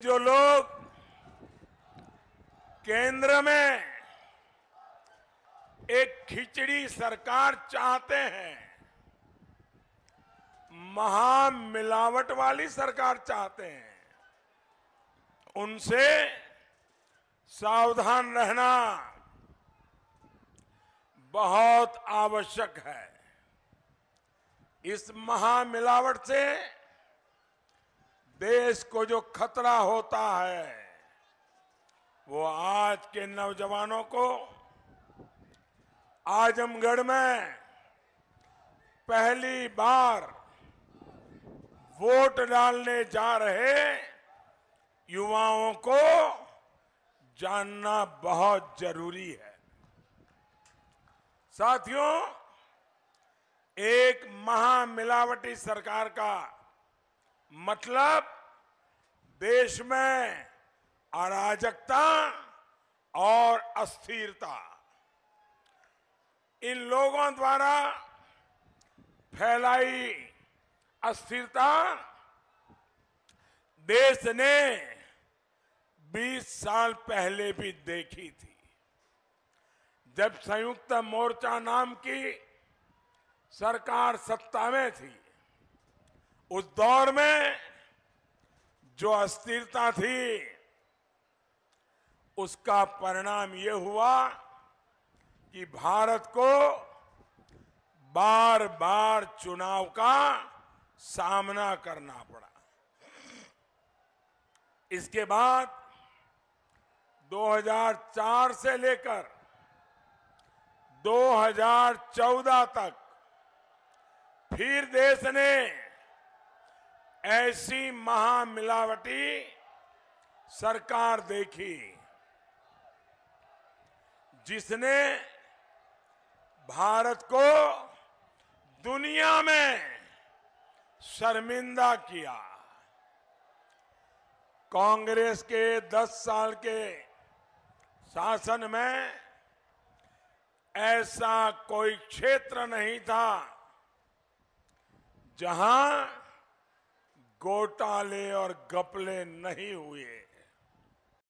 जो लोग केंद्र में एक खिचड़ी सरकार चाहते हैं महा मिलावट वाली सरकार चाहते हैं, उनसे सावधान रहना बहुत आवश्यक है। इस महामिलावट से देश को जो खतरा होता है, वो आज के नौजवानों को आजमगढ़ में पहली बार वोट डालने जा रहे युवाओं को जानना बहुत ज़रूरी है। साथियों, एक महामिलावटी सरकार का मतलब देश में अराजकता और अस्थिरता। इन लोगों द्वारा फैलाई अस्थिरता देश ने 20 साल पहले भी देखी थी। जब संयुक्त मोर्चा नाम की सरकार सत्ता में थी उस दौर में जो अस्थिरता थी, उसका परिणाम ये हुआ कि भारत को बार बार चुनाव का सामना करना पड़ा। इसके बाद 2004 से लेकर 2014 तक फिर देश ने ऐसी महामिलावटी सरकार देखी। जिसने भारत को दुनिया में शर्मिंदा किया। कांग्रेस के 10 साल के शासन में ऐसा कोई क्षेत्र नहीं था जहाँ घोटाले और गपले नहीं हुए।